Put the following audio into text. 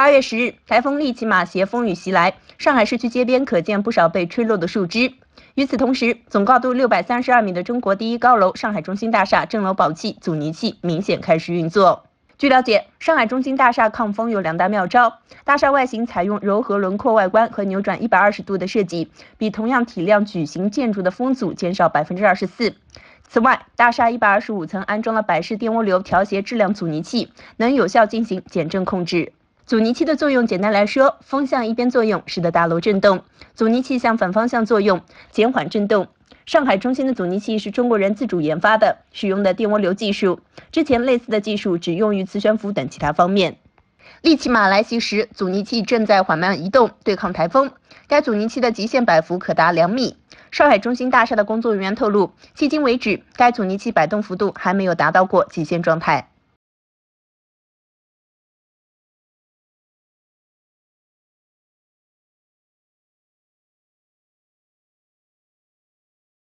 八月十日，台风利奇马携风雨袭来，上海市区街边可见不少被吹落的树枝。与此同时，总高度六百三十二米的中国第一高楼上海中心大厦正楼保气阻尼器明显开始运作。据了解，上海中心大厦抗风有两大妙招：大厦外形采用柔和轮廓外观和扭转一百二十度的设计，比同样体量矩形建筑的风阻减少百分之二十四。此外，大厦一百二十五层安装了百式电涡流调节质量阻尼器，能有效进行减震控制。阻尼器的作用，简单来说，风向一边作用，使得大楼震动；阻尼器向反方向作用，减缓震动。上海中心的阻尼器是中国人自主研发的，使用的电涡流技术。之前类似的技术只用于磁悬浮等其他方面。利奇马来袭时，阻尼器正在缓慢移动，对抗台风。该阻尼器的极限摆幅可达两米。上海中心大厦的工作人员透露，迄今为止，该阻尼器摆动幅度还没有达到过极限状态。